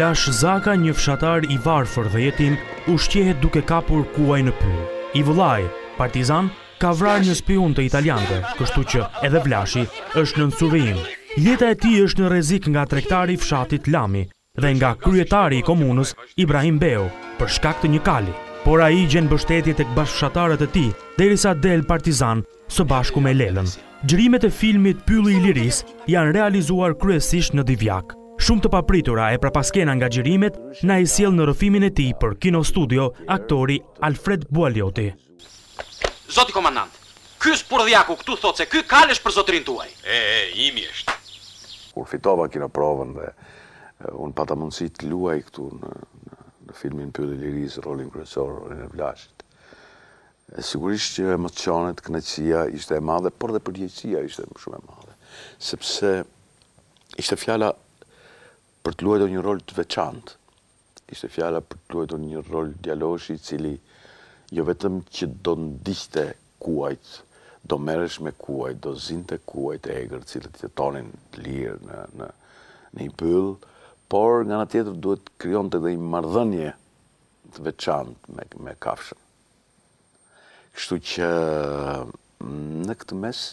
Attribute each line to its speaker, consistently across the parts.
Speaker 1: Vlash Zaka, një fshatar i varfër dhe jetim, ushqehet duke kapur kuaj në pyllë. I vëllai, partizan, ka vrarë një spiun të italianëve, kështu që edhe Vlashi është nën survejim. Jeta e tij është në rrezik nga tregtari i fshatit Lami, dhe nga kryetari i komunës, Ibrahim Beu, për shkak të një kali, por ai gjen mbështetje tek bashkëfshatarët e tij, derisa del partizan së bashku me Lelën. Xhirimet e filmit Pylli i Lirisë janë realizuar kryesisht në Divjakë. Shumë të papritura e prapaskena nga xhirimet na i sjell në rrëfimin e tij për Kinostudio aktori Alfred Bualoti.
Speaker 2: Zoti komandant, ky spurdhjaku këtu thotë se ky kal është për zotërin tuaj.
Speaker 3: E, e, imi është.
Speaker 4: Kur fitova kinoprovën dhe unë pata mundësi të luaj këtu në, në, në filmin Pylli i Lirisë, rolin kryesor, rolin e Vlashit. E sigurisht që emocionet, kënaqësia ishte e madhe, por dhe përgjegjësia ishte shumë e madhe, sepse ishte fjala Për të luajtur një rol të veçantë. Ishte fjala për të luajtur një rol djaloshi i cili jo vetëm që do ndiqte kuajt, do merresh me kuajt, do zinte kuajt e egër të cilët jetonin të lirë në në në një pyll, por nga ana tjetër duhet të krijonte dhe një marrëdhënie të veçantë me me kafshën. Kështu që në këtë mes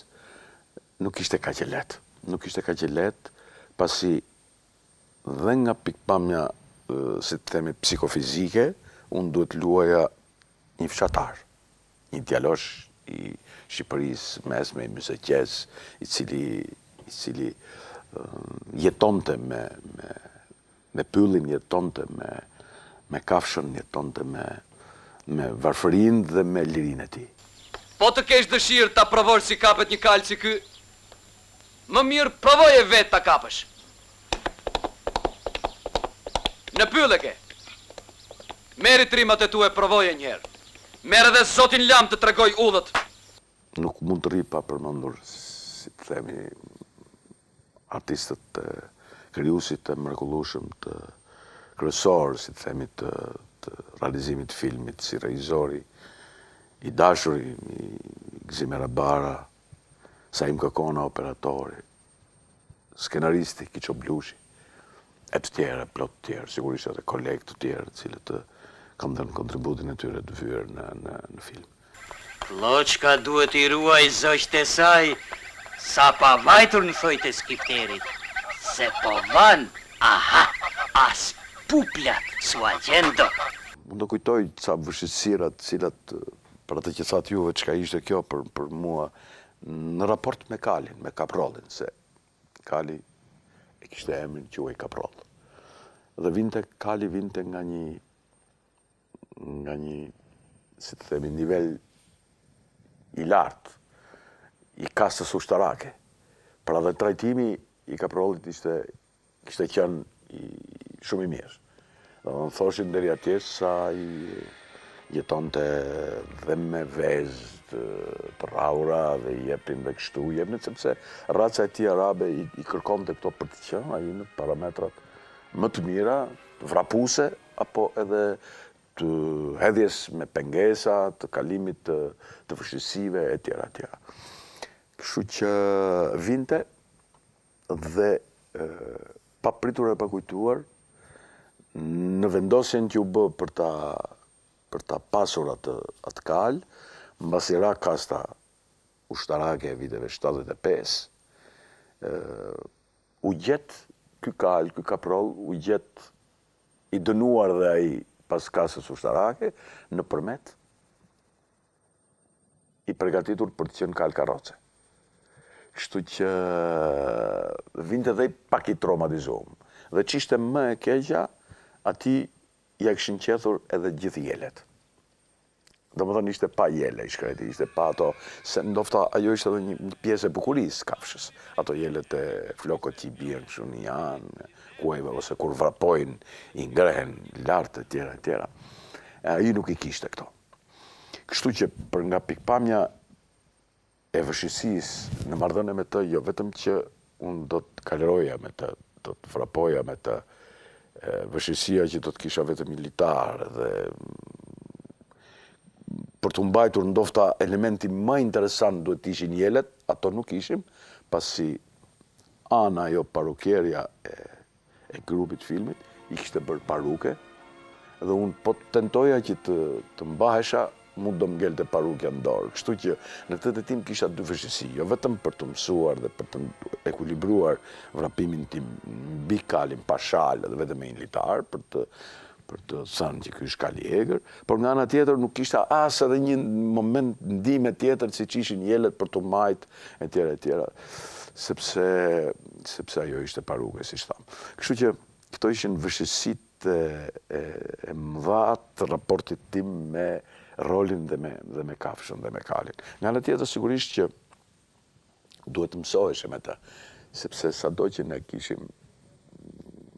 Speaker 4: Nuk ishte kaq e lehtë. Nuk ishte kaq e lehtë, pasi dhe nga pikëpamja, si të themi, psikofizike, unë duhet të luaja një fshatar, një djalosh i Shqipërisë së Mesme, i Myzeqesë, i cili, i cili jetonte me, me, Me pyllin jetonte me me kafshën jetonte me me varfërinë dhe me lirinë e tij.
Speaker 2: Po të kesh dëshirë ta provosh si kapet një kalë si ky? Më mirë provoje vetë ta kapësh. Në pyll e ke. Merri trimat e tua e provoje njëherë. Merr edhe zotin Lam të tregojë udhët.
Speaker 4: Nuk mund të rri pa përmendur si të themi artistët e krijuesit e mrekullueshëm të kryesor, si të themi, të, të realizimit të filmit, si regjizori i dashuri Gëzim Erebara, Saim Kokona operatori, skenaristi Kiço Blushi, e të tjerë, plot të tjerë, sigurisht edhe kolegë të tjerë, të cilët kanë dhënë kontributin e tyre të vyer në, në, në film.
Speaker 5: Klloçka duhet t'i ruajë zogjtë e saj sa pa vajtur në thonjtë e skifterit, se po vanë, aha, as pupla s'ua gjen
Speaker 4: dot. Unë do kujtoj ca vështirësira të cilat, për atë që thatë juve çka ishte kjo për për mua në raport me Kalin, me Kaprollin, se Kali e kishte emrin quhej Kaproll. Dhe vinte Kali vinte nga një nga një, si të themi, nivel i lartë, i kastës ushtarake. Pra dhe trajtimi i Kaprollit ishte, kishte qënë i, shumë i mirë. Dhe na thoshin deri atje sa i jetonte dhe me vezë të, të rrahura dhe i jepin dhe kështu i jepin, sepse raca e tij arabe i, i kërkonte këto për të qënë, ai në parametrat më të mira, vrapuse, apo edhe të hedhjes me pengesa, të kalimit të të vështirësive etj etj. Kështu që vinte dhe papritur e pakujtuar në vendosjen që u bë për ta për ta pasur atë atë kalë, mbasi ra kasta ushtarake e viteve shtatëdhjetë e pesë, u gjet ky kalë, ky kaproll u gjet i dënuar dhe ai pas kastës ushtarake, në Përmet, i pregatitur për të qenë kalë karoce. Kështu që vinte dhe pak i traumatizum. Dhe ç'ishte më e keqa, atij ia kishin qethur edhe gjithë jelet. Domethënë ishte pa jele i shkreti, ishte pa ato, se ndofta ajo ishte edhe një pjesë e bukurisë së kafshës. Ato jelet e flokët që i bien kështu në anë, kuajve ose kur vrapojnë, i ngrihen lart e tjera e tjera. E ai nuk i kishte këto. Kështu që për nga pikëpamja e vështirësisë në marrëdhënie me të jo vetëm që unë do të kalëroja me të do të vrapoja me të vështirësia që do të kisha vetëm një litar dhe për t'u mbajtur ndofta elementi më interesant duhet të ishin jelet, ato nuk ishin, pasi ana, ajo parukierja e e grupit të filmit, i kishte bërë paruke, dhe unë po të tentoja që të, të mbahesha, mua do ngelte parukja në dorë. Kështu që në këtë drejtim kisha dy vështirësi, jo vetëm për të mësuar dhe për të ekuilibruar vrapimin tim mbi kalin pa shalë dhe vetëm me një litar, për të për të thënë që ky është kal i egër, por nga ana tjetër nuk ishte as edhe një moment ndihme tjetër siç ishin jelet për t'u majt etj etj sepse sepse ajo ishte paruke siç thamë. Kështu që këto ishin vështirësitë e, e mëdha të raportit tim me rolin dhe me dhe me kafshën dhe me kalin. Nga ana tjetër sigurisht që duhet të mësoheshe me të, sepse sado që ne kishim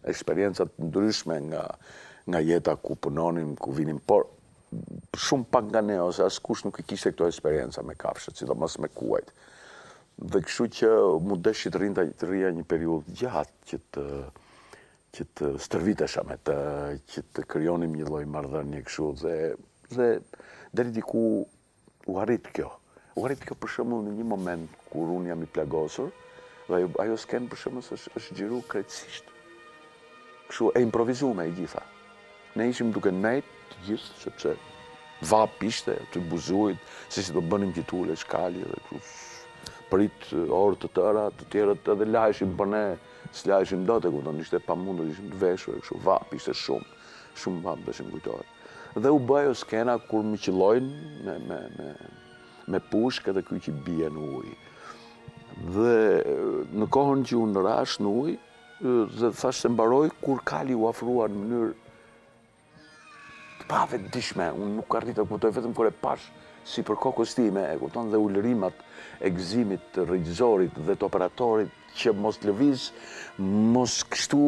Speaker 4: eksperienca të ndryshme nga nga jeta ku punonim, ku vinim, por shumë pak nga ne ose askush nuk i kishte këto eksperienca me kafshët, sidomos me kuajt. Dhe kështu që m'u desh të rrinda të rrija një periudhë gjatë që të që të stërvitesha me të, që të krijonim një lloj marrëdhënie kështu dhe dhe deri diku U arrit kjo. U arrit kjo për shembull në një moment kur unë jam i plagosur dhe ajo skenë për shembull është xhiru krejtësisht kështu e improvizume e gjitha. Ne ishim duke nejt të gjithë sepse vapë ishte të buzë ujit, se si do bënim që t'ulesh kali dhe kështu prit orë të tëra, të tjerët edhe laheshin po ne, s'laheshim dot e kupton, ishte e pamundur, ishim të veshur e kështu vapë ishte shumë, shumë vapë dhe siç më kujtohet. Dhe u bë ajo skena kur më qëllojnë me, me, me, me pushkë edhe ky që bie në ujë. Dhe në kohën që unë rashë në ujë, dhe thashë se mbaroi, kur kali u afrua në mënyrë të pavetëdijshme, unë nuk arrita të kuptoj vetëm kur e pashë sipër kokës time, e kupton dhe ulërimat e gëzimit të regjisorit dhe të operatorit, Që mos lëviz, mos kështu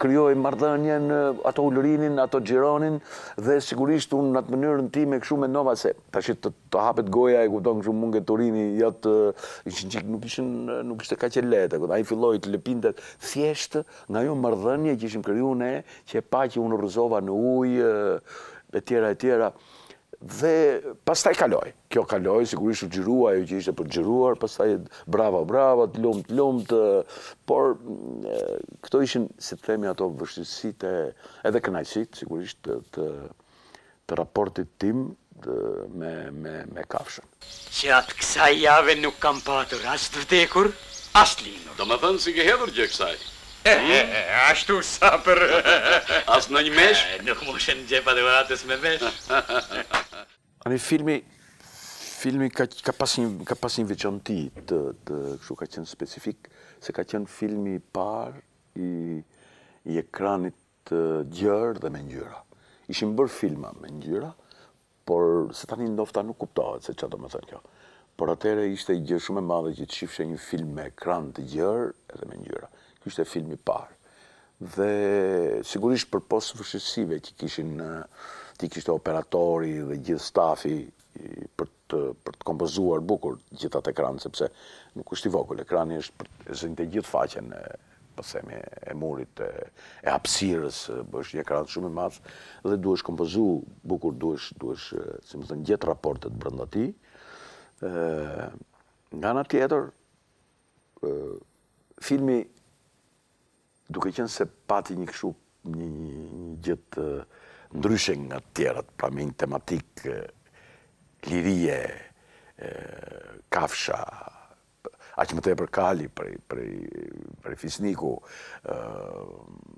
Speaker 4: krijoje marrëdhënien, ato ulërinin, ato xhironin dhe sigurisht unë në atë mënyrën time kështu mendova se tashi të hapet goja e kupton kështu m'u ngjit te turini jo të ishin çik nuk ishin nuk ishte kaq e lehtë e kupton ai filloi të lëpinte thjesht nga ajo marrëdhënie që kishim kriju ne që e pa që unë u rrëzova në ujë etj etj dhe pastaj kaloi Kjo kaloi, sigurisht u xhirua ajo që ishte për të xhiruar, pastaj bravo, bravo, të lumtë, të lumtë, por këto ishin, si të themi, ato vështirësitë e, edhe kënaqësitë, sigurisht, të, të raportit tim me, me, me kafshën.
Speaker 5: Gjatë kësaj jave nuk kam patur as të vdekur, as të
Speaker 3: lindur. Domethënë s'i ke hedhur gjë kësaj?
Speaker 5: Ehe, ashtu sa për.
Speaker 3: As ndonjë mesh?
Speaker 5: Nuk m'u shenë në xhepat e dhuratës me meshë.
Speaker 4: Ani filmi filmi ka ka pas një ka pas një veçanti të të kështu ka qenë specifik se ka qenë filmi i parë i i ekranit të gjerë dhe me ngjyra. Ishim bërë filma me ngjyra, por se tani ndofta nuk kuptohet se çfarë domethënë kjo. Por atëherë ishte gjë shumë e madhe që të shifshe një film me ekran të gjerë edhe me ngjyra. Ky ishte filmi i parë. Dhe sigurisht përpos vështirësive që kishin, i kishte operatori dhe gjithë stafi për të për të kompozuar bukur gjithë atë ekran sepse nuk është i vogël, ekrani është për të zënë të gjithë faqen e po themi e murit e, e hapësirës, është një ekran shumë i madh dhe duhesh kompozu bukur, duhesh duhesh, si më thënë, gjithë raportet brenda tij. ë Nga ana tjetër, ë filmi Duke qenë se pati një kështu një gjë të ndryshe nga të tjerat, pra me një tematikë lirie, kafsha, aq më tepër kali prej prej prej fisniku,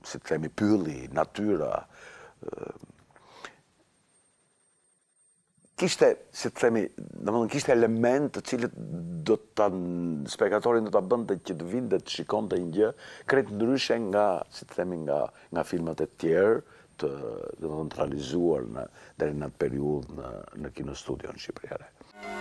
Speaker 4: si të themi pylli, natyra, kishte si të themi, domethënë kishte elementë të cilët do ta spektatorin do ta bënte që të vinte të shikonte një gjë krejt ndryshe nga si të themi nga nga filmat e tjerë të domethënë të realizuar në deri në atë periudhë në në
Speaker 6: kinostudion Shqipëria e
Speaker 4: Re.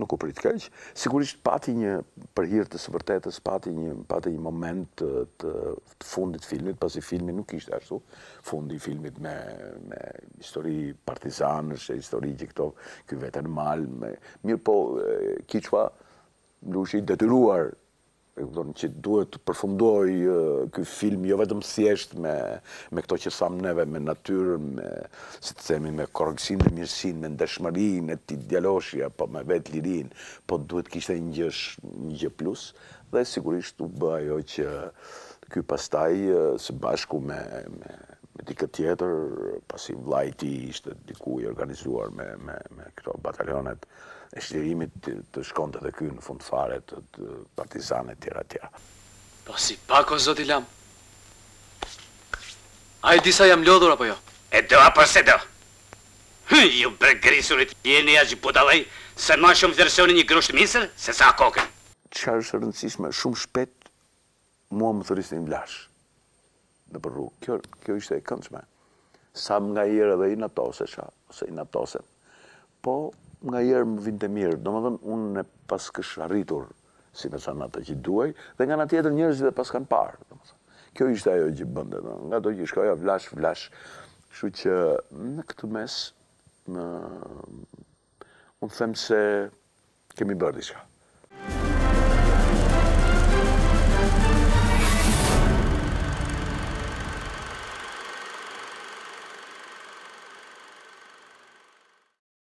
Speaker 4: Nuk u prit keq. Sigurisht pati një, për hir të së vërtetës, pati një, pati një moment të, të, të fundit të filmit, pasi filmi nuk ishte ashtu. Fundi i filmit me, me histori partizanësh, e histori që këto, ky vete në mal, me, mirëpo, Kiçua, ishte i detyruar E kupton që duhet të përfundojë ky film jo vetëm thjesht me me këto që thamë neve me natyrën me si të themi me korrektësinë me mirësinë me ndershmërinë e atij djaloshi apo me vetë lirinë po duhet kishte një gjë një gjë plus dhe sigurisht u bë ajo që ky pastaj së bashku me me me dikë tjetër pasi vllai i tij ishte diku i organizuar me me me këto batalionet e çlirimit të shkonte dhe ky në fund fare të partizan etj etj.
Speaker 2: Posi pak o zoti Lam. A e di sa jam lodhur apo jo.
Speaker 5: E do apo se do. Hy ju breckëgrisurit jeni aq budallenj se ma shumë vlerësoni një grusht misër se sa kokën.
Speaker 4: Çfarë është e rëndësishme shumë shpejt Mua më thërrisnin Vlash nëpër rrugë. Kjo, kjo ishte e këndshme. Sa nganjëherë edhe inatosesha, ose inatosem. Po, nganjëherë më vinte mirë. Domethënë, unë e paskësha arritur, si me thënë, atë që doja, dhe nga ana tjetër njerëzit e paskan parë, domethënë. Kjo ishte ajo që bënte, domethënë, ngado që shkoja Vlash, Vlash. Kështu që në këtë mes, në Unë them se kemi bërë diçka.